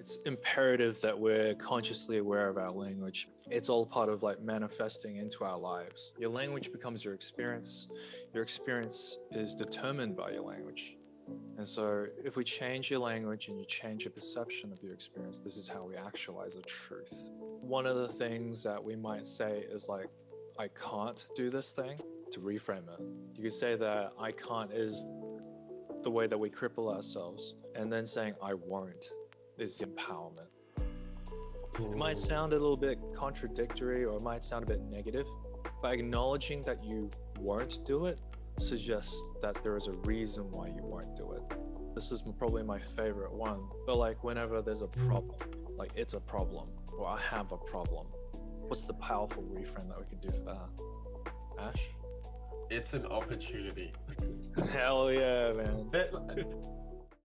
it's imperative that we're consciously aware of our language. It's all part of like manifesting into our lives. Your language becomes your experience. Your experience is determined by your language. And so, if we change your language and you change your perception of your experience, this is how we actualize a truth. One of the things that we might say is like, I can't do this thing to reframe it. You could say that I can't is the way that we cripple ourselves, and then saying I won't is the empowerment. It might sound a little bit contradictory or it might sound a bit negative, but acknowledging that you won't do it suggests that there is a reason why you won't do it. This is probably my favorite one, but like whenever there's a problem, like it's a problem or I have a problem, what's the powerful reframe that we could do for that? Ash? It's an opportunity. Hell yeah, man. But